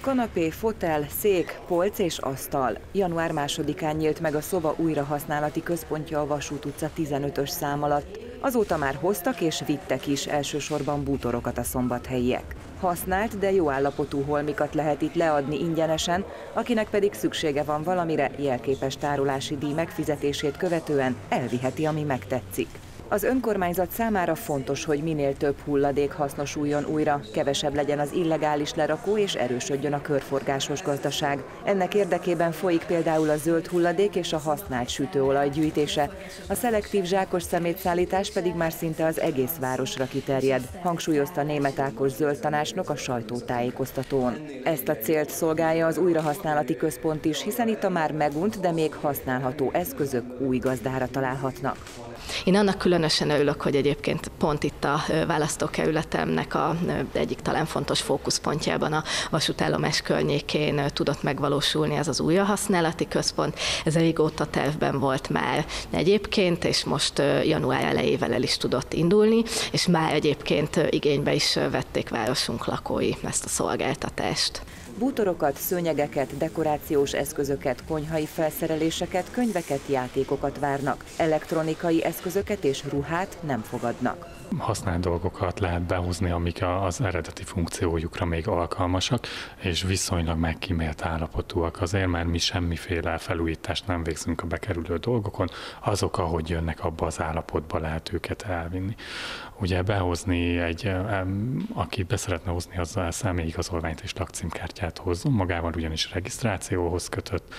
Kanapé, fotel, szék, polc és asztal. Január másodikán nyílt meg a szoba újrahasználati központja a Vasút utca 15-ös szám alatt. Azóta már hoztak és vittek is elsősorban bútorokat a szombathelyiek. Használt, de jó állapotú holmikat lehet itt leadni ingyenesen, akinek pedig szüksége van valamire, jelképes tárolási díj megfizetését követően elviheti, ami megtetszik. Az önkormányzat számára fontos, hogy minél több hulladék hasznosuljon újra, kevesebb legyen az illegális lerakó és erősödjön a körforgásos gazdaság. Ennek érdekében folyik például a zöld hulladék és a használt sütőolaj gyűjtése. A szelektív zsákos szemétszállítás pedig már szinte az egész városra kiterjed, hangsúlyozta német Ákos zöld tanácsnok a sajtótájékoztatón. Ezt a célt szolgálja az újrahasználati központ is, hiszen itt a már megunt, de még használható eszközök új gazdára találhatnak. Én annak különösen örülök, hogy egyébként pont itt a választókerületemnek a egyik talán fontos fókuszpontjában a vasútállomás környékén tudott megvalósulni ez az újrahasználati központ. Ez régóta tervben volt már egyébként, és most január elejével el is tudott indulni, és már egyébként igénybe is vették városunk lakói ezt a szolgáltatást. Bútorokat, szőnyegeket, dekorációs eszközöket, konyhai felszereléseket, könyveket, játékokat várnak. Elektronikai eszközöket és ruhát nem fogadnak használt dolgokat lehet behozni, amik az eredeti funkciójukra még alkalmasak, és viszonylag megkímélt állapotúak. Azért, mert mi semmiféle felújítást nem végzünk a bekerülő dolgokon, azok, ahogy jönnek, abba az állapotba lehet őket elvinni. Ugye behozni egy, aki be szeretne hozni, az személyigazolványt és lakcímkártyát hozzon, magával ugyanis regisztrációhoz kötött,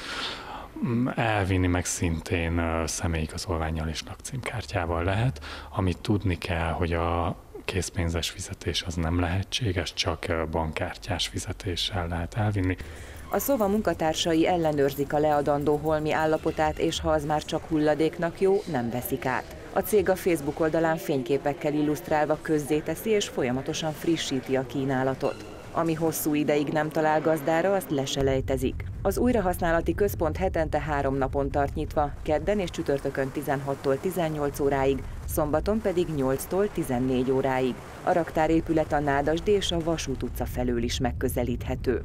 elvinni meg szintén személyigazolványjal és lakcímkártyával lehet. Amit tudni kell, hogy a készpénzes fizetés az nem lehetséges, csak bankkártyás fizetéssel lehet elvinni. A szóva munkatársai ellenőrzik a leadandó holmi állapotát, és ha az már csak hulladéknak jó, nem veszik át. A cég a Facebook oldalán fényképekkel illusztrálva közzéteszi és folyamatosan frissíti a kínálatot. Ami hosszú ideig nem talál gazdára, azt leselejtezik. Az újrahasználati központ hetente három napon tart nyitva, kedden és csütörtökön 16-tól 18 óráig, szombaton pedig 8-tól 14 óráig. A raktárépület a Nádasd és a Vasút utca felől is megközelíthető.